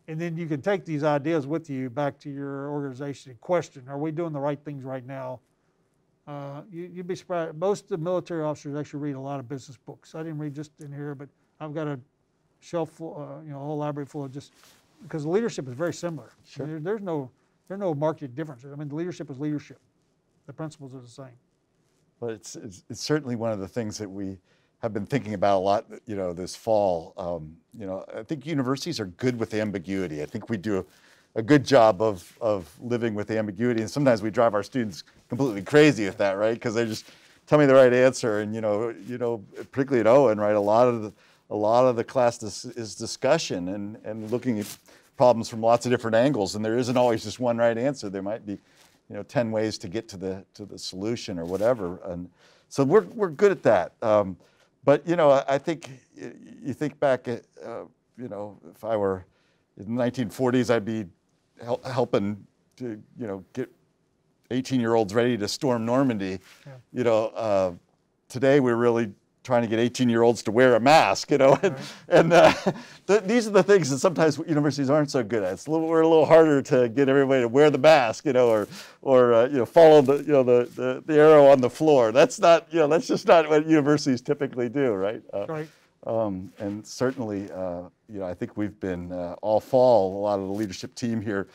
and then you can take these ideas with you back to your organization and question, are we doing the right things right now? Uh, you, would be surprised. Most of the military officers actually read a lot of business books. I didn't read just in here, but I've got a shelf full, uh, you know, a whole library full of just, because the leadership is very similar. Sure. There, there's no, there's no market differences. I mean, the leadership is leadership. The principles are the same. But it's, it's, it's certainly one of the things that we, have been thinking about a lot, you know, this fall. Um, you know, I think universities are good with ambiguity. I think we do a, a, good job of, of living with ambiguity, and sometimes we drive our students completely crazy with that, right? Because they just tell me the right answer. And you know, you know, particularly at Owen, right? A lot of the, a lot of the class dis- is discussion and and looking at problems from lots of different angles. And there isn't always just one right answer. There might be, you know, ten ways to get to the to the solution or whatever. And so we're we're good at that. Um, but you know, I, I think you think back at, uh, you know, if I were in the 1940s, I'd be hel- helping to, you know, get 18 year olds ready to storm Normandy. You know, uh, today we're really trying to get 18 year olds to wear a mask, you know, and, and uh, th- these are the things that sometimes universities aren't so good at. It's a little, we're a little harder to get everybody to wear the mask, you know, or, or uh, you know, follow the, you know, the, the, the arrow on the floor. That's not, you know, that's just not what universities typically do, right? Uh, Right. um, and certainly, uh, you know, I think we've been uh, all fall, a lot of the leadership team here,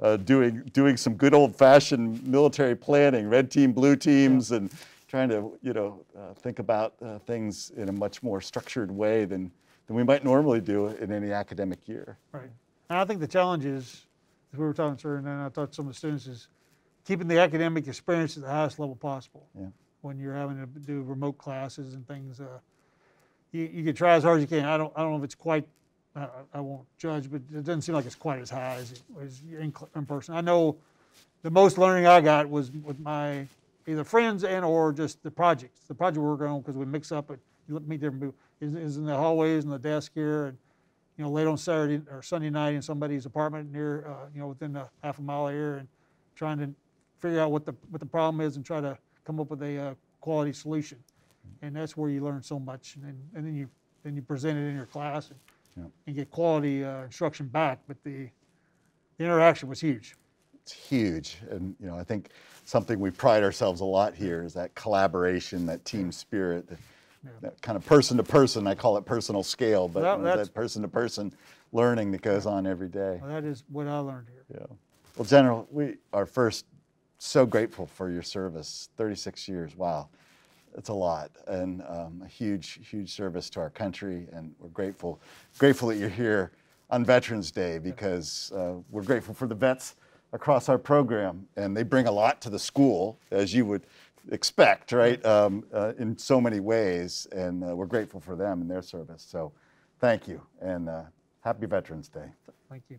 uh, doing doing some good old-fashioned military planning, red team, blue teams, and trying to, you know, uh, think about uh, things in a much more structured way than than we might normally do in any academic year. Right. And I think the challenge is, as we were talking, sir, and then I talked to some of the students, is keeping the academic experience at the highest level possible. Yeah. When you're having to do remote classes and things, uh, you, you can try as hard as you can. I don't, I don't know if it's quite, I, I won't judge, but it doesn't seem like it's quite as high as, as in, in person. I know the most learning I got was with my either friends and or just the projects, the project we're working on, because we mix up, and you meet different people, is, is in the hallways and the desk here, and you know, late on Saturday or Sunday night in somebody's apartment near, uh, you know, within a half a mile here, and trying to figure out what the what the problem is and try to come up with a uh, quality solution. And that's where you learn so much, and then, and then you then you present it in your class and, Yeah. and get quality uh, instruction back. But the, the interaction was huge. It's huge, and you know, I think something we pride ourselves a lot here is that collaboration, that team spirit, that, that kind of person to person. I call it personal scale, but Well, you know, that person to person learning that goes on every day. Well, that is what I learned here. Yeah. Well, General, we are first so grateful for your service. 36 years. Wow. It's a lot and um, a huge, huge service to our country. And we're grateful, grateful that you're here on Veterans Day because uh, we're grateful for the vets across our program. And they bring a lot to the school, as you would expect, right? Um, uh, in so many ways. And uh, we're grateful for them and their service. So thank you. And uh, happy Veterans Day. Thank you.